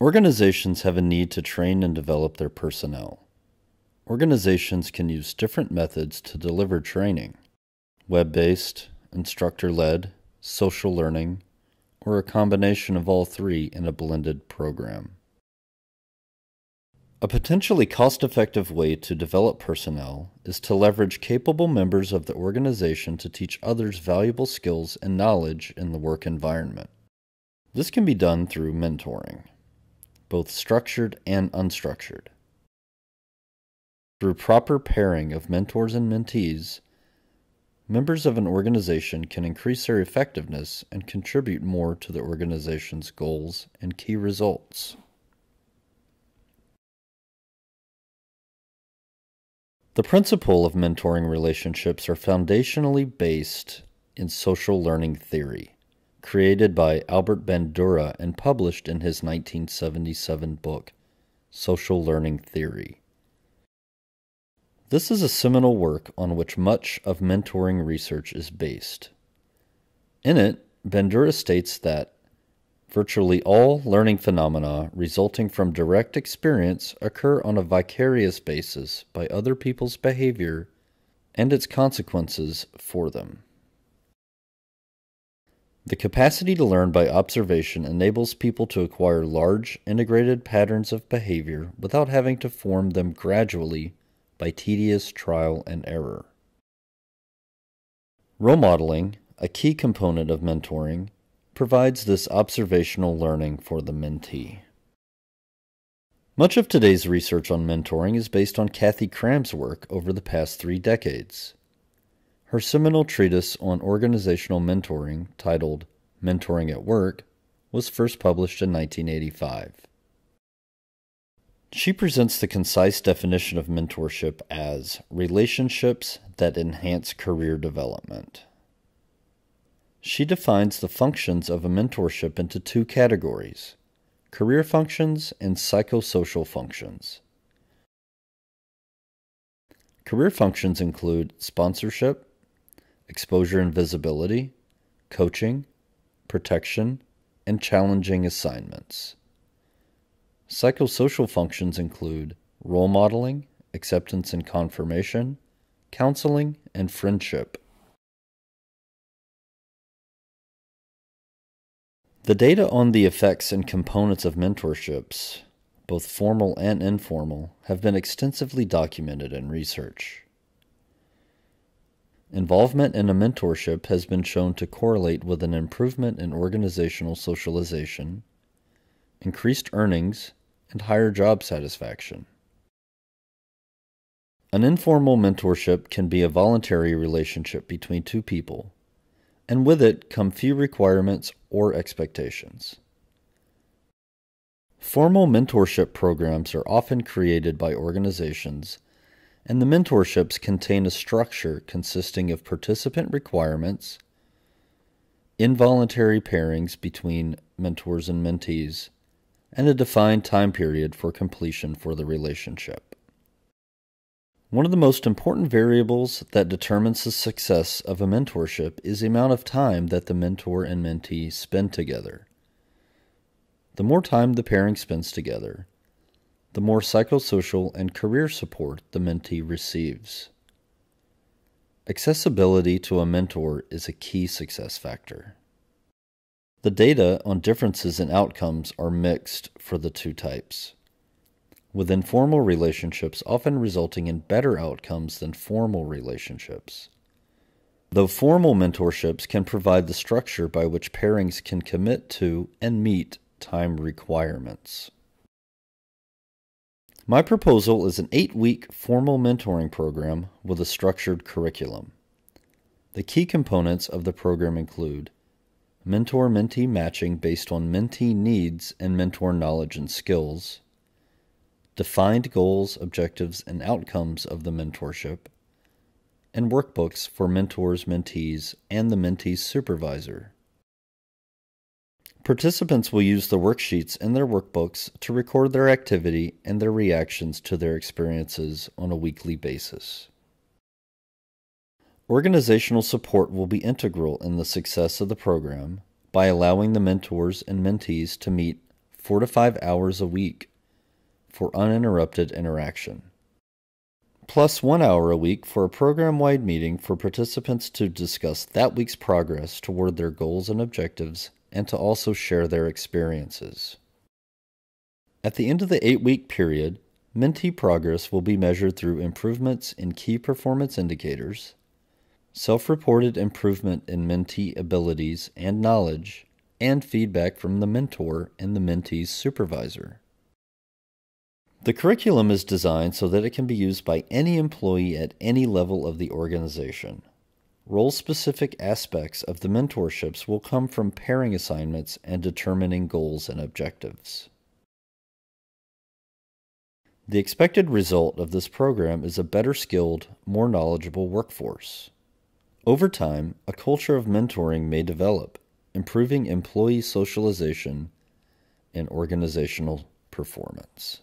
Organizations have a need to train and develop their personnel. Organizations can use different methods to deliver training web based, instructor led, social learning, or a combination of all three in a blended program. A potentially cost effective way to develop personnel is to leverage capable members of the organization to teach others valuable skills and knowledge in the work environment. This can be done through mentoring, both structured and unstructured. Through proper pairing of mentors and mentees, members of an organization can increase their effectiveness and contribute more to the organization's goals and key results. The principle of mentoring relationships are foundationally based in social learning theory, created by Albert Bandura and published in his 1977 book, Social Learning Theory. This is a seminal work on which much of mentoring research is based. In it, Bandura states that Virtually all learning phenomena resulting from direct experience occur on a vicarious basis by other people's behavior and its consequences for them. The capacity to learn by observation enables people to acquire large, integrated patterns of behavior without having to form them gradually by tedious trial and error. Role modeling, a key component of mentoring, provides this observational learning for the mentee. Much of today's research on mentoring is based on Kathy Kram's work over the past three decades. Her seminal treatise on organizational mentoring, titled Mentoring at Work, was first published in 1985. She presents the concise definition of mentorship as relationships that enhance career development. She defines the functions of a mentorship into two categories career functions and psychosocial functions. Career functions include sponsorship, exposure and visibility, coaching, protection, and challenging assignments. Psychosocial functions include role modeling, acceptance and confirmation, counseling, and friendship. The data on the effects and components of mentorships, both formal and informal, have been extensively documented in research. Involvement in a mentorship has been shown to correlate with an improvement in organizational socialization, increased earnings, and higher job satisfaction. An informal mentorship can be a voluntary relationship between two people and with it come few requirements or expectations. Formal mentorship programs are often created by organizations, and the mentorships contain a structure consisting of participant requirements, involuntary pairings between mentors and mentees, and a defined time period for completion for the relationship. One of the most important variables that determines the success of a mentorship is the amount of time that the mentor and mentee spend together. The more time the pairing spends together, the more psychosocial and career support the mentee receives. Accessibility to a mentor is a key success factor. The data on differences in outcomes are mixed for the two types with informal relationships often resulting in better outcomes than formal relationships. Though formal mentorships can provide the structure by which pairings can commit to and meet time requirements. My proposal is an eight week formal mentoring program with a structured curriculum. The key components of the program include mentor mentee matching based on mentee needs and mentor knowledge and skills defined goals, objectives, and outcomes of the mentorship, and workbooks for mentors, mentees, and the mentee's supervisor. Participants will use the worksheets in their workbooks to record their activity and their reactions to their experiences on a weekly basis. Organizational support will be integral in the success of the program by allowing the mentors and mentees to meet four to five hours a week for uninterrupted interaction, plus one hour a week for a program wide meeting for participants to discuss that week's progress toward their goals and objectives and to also share their experiences. At the end of the eight week period, Mentee progress will be measured through improvements in key performance indicators, self reported improvement in mentee abilities and knowledge, and feedback from the mentor and the mentee's supervisor. The curriculum is designed so that it can be used by any employee at any level of the organization. Role specific aspects of the mentorships will come from pairing assignments and determining goals and objectives. The expected result of this program is a better skilled, more knowledgeable workforce. Over time, a culture of mentoring may develop, improving employee socialization and organizational performance.